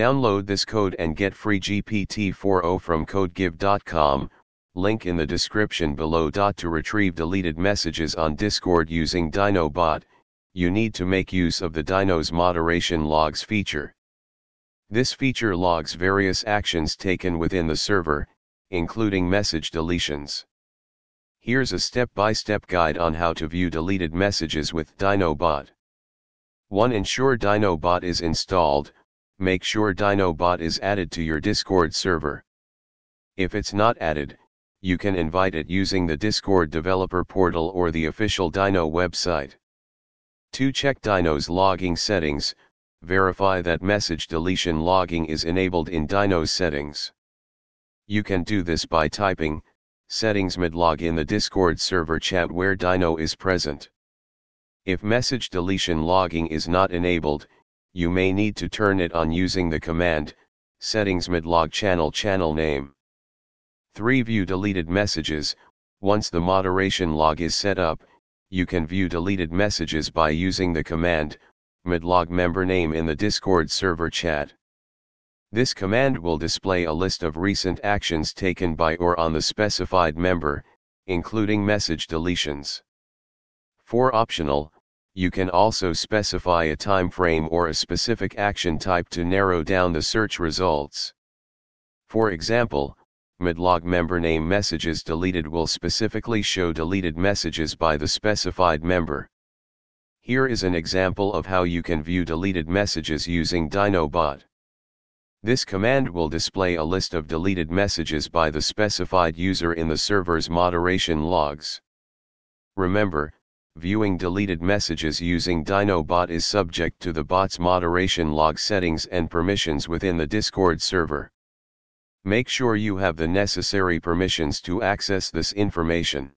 Download this code and get free GPT-4o from codegive.com, link in the description below. To retrieve deleted messages on Discord using DynoBot, you need to make use of the Dyno's moderation logs feature. This feature logs various actions taken within the server, including message deletions. Here's a step-by-step -step guide on how to view deleted messages with DynoBot. 1. Ensure DynoBot is installed, make sure DynoBot is added to your Discord server. If it's not added, you can invite it using the Discord developer portal or the official Dyno website. To Check Dyno's logging settings, verify that message deletion logging is enabled in Dyno's settings. You can do this by typing, settings modlog in the Discord server chat where Dyno is present. If message deletion logging is not enabled, you may need to turn it on using the command, settings modlog channel channel name. 3. View deleted messages, once the moderation log is set up, you can view deleted messages by using the command, modlog member name in the Discord server chat. This command will display a list of recent actions taken by or on the specified member, including message deletions. 4. optional, you can also specify a time frame or a specific action type to narrow down the search results. For example, modlog member name messages deleted will specifically show deleted messages by the specified member. Here is an example of how you can view deleted messages using DynoBot. This command will display a list of deleted messages by the specified user in the server's moderation logs. Remember, viewing deleted messages using DynoBot is subject to the bot's moderation log settings and permissions within the Discord server. Make sure you have the necessary permissions to access this information.